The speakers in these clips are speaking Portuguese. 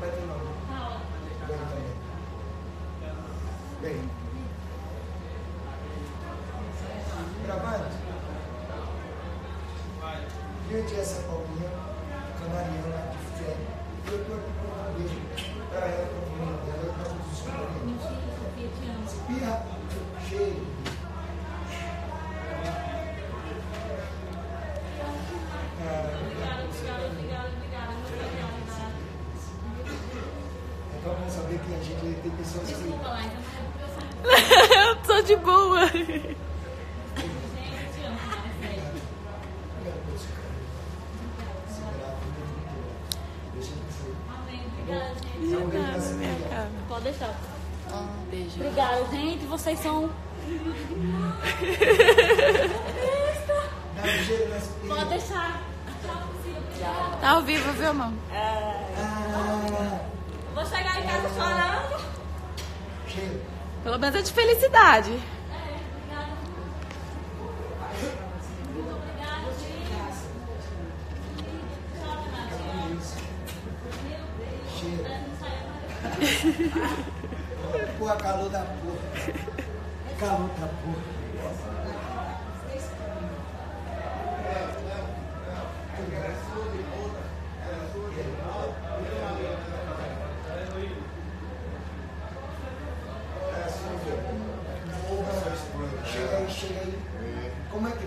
Vai ter nome. Bem. Gravado? Diante essa palminha canariana Não saber que a gente tem pessoas que. Desculpa lá, então não é porque eu tô de boa. Gente, eu te amo, cara, sério. Amém. Obrigada, gente. Pode deixar. Um beijo. Obrigada, gente. Vocês são. Pode deixar. Tá ao vivo, viu, amor? Vou chegar em casa chorando. Pelo menos é de felicidade. Porra, calor da porra. Calor da porra. Chega aí, chega aí. Como é que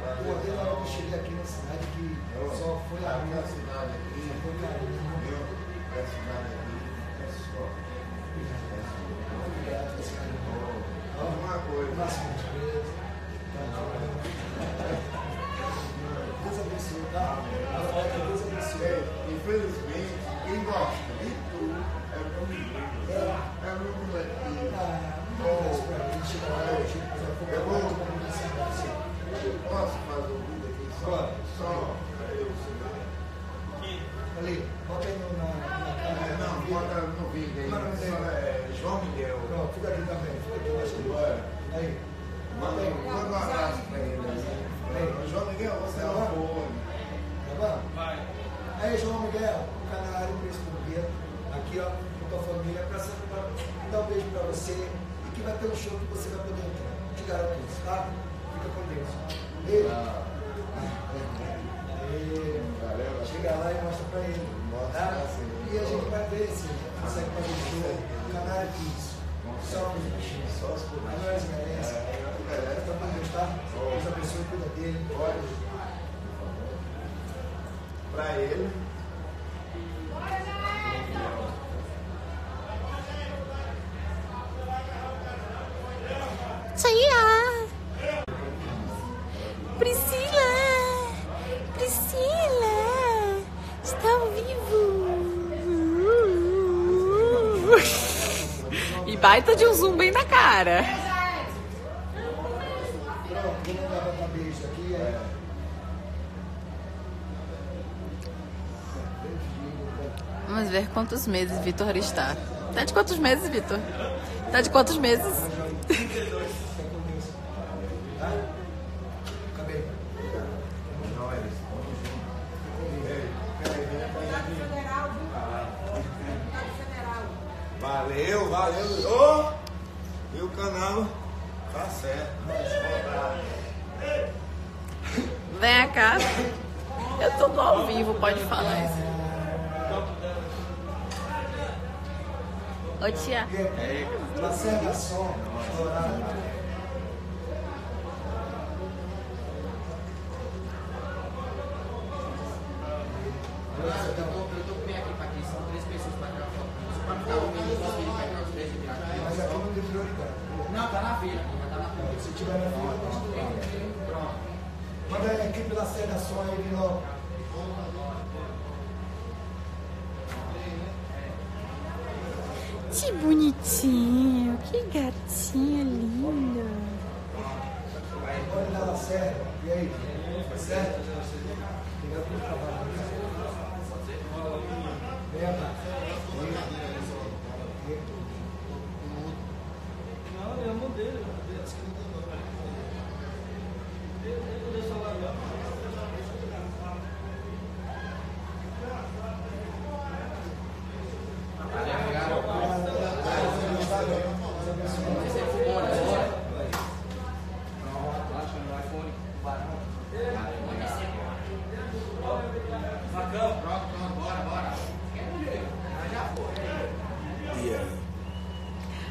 Pô, desde a hora que cheguei aqui na cidade que só foi a minha cidade aqui. Só foi carinho. Obrigado por esse carinho. O máximo de vezes. Deus abençoe, tá? A Deus abençoe. Infelizmente, Posso fazer um vídeo aqui só? Só pra eu Ali, bota aí no- na. Não, bota no vídeo aí. Não é João Miguel. Pronto, fica aqui também. Fica aqui, acho que Aí. Manda manda um abraço pra ele. aí. João Miguel, você é um amor. Tá bom? Vai. Aí, João Miguel, o canário Príncipe do aqui, ó, com tua família, pra, pra dar um beijo pra você e que vai ter um show que você vai poder entrar. Te garanto isso, tá? Fica com Deus. Beijo. Aí, chega lá e mostra pra ele. Tá? E a gente vai ver se consegue fazer o show. Canário Kids. Só os bichinhos. Só os A nós merece. Fica com Deus, tá? Deus abençoe, cuida dele. Pra ele. Tia! Priscila! Priscila! Está ao vivo! E baita de um zoom bem na cara. Vamos ver quantos meses Vitor está. Tá de quantos meses, Vitor? Tá de quantos meses? Valeu! E o canal tá certo. Vem cá. Eu tô no ao vivo, pode falar isso. Ô tia. Lacerda Som, Dourado. Eu tô, eu tô bem aqui pra aqui, são três pessoas pra tirar foto. Só pra ficar um minuto, nós vamos pegar os três e virar aqui. Mas aqui não tem prioridade. Não, tá na fila, já tá na fila. Se tiver na fila, nós estamos Pronto. Manda a equipe Lacerda Som aí de novo. Que bonitinho, que gatinho lindo. Dar sério. E aí? Foi certo? Obrigado pelo trabalho. Vem. Vem. Não, eu mudei.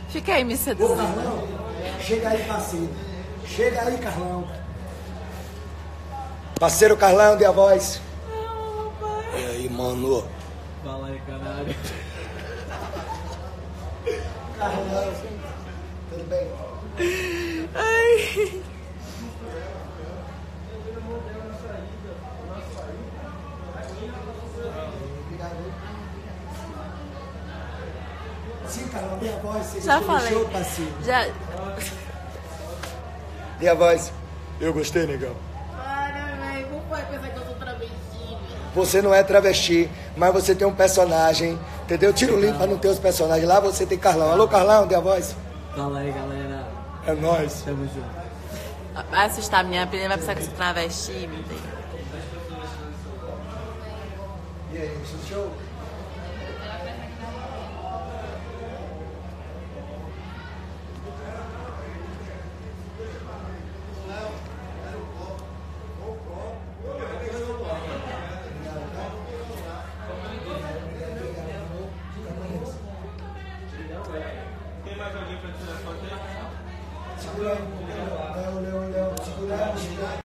Fica aí me Ô, seduzindo. Carlão, chega aí, parceiro. Chega aí, Carlão. Parceiro Carlão, dê a voz. E aí, mano? Fala aí, caralho. Carlão, tudo bem? Ai. Carlão, dê a voz. Você Já falei. Show. Já. Dê a voz. Eu gostei, negão. Para, velho. Como vai pensar que eu sou travesti? Você não é travesti, mas você tem um personagem, entendeu? Tiro limpo pra não ter os personagens. Lá você tem Carlão. Alô, Carlão, dê a voz. Fala aí, galera. É nóis. Tamo junto. Vai assustar a minha filha, vai pensar que eu sou travesti, meu Deus. E aí, show?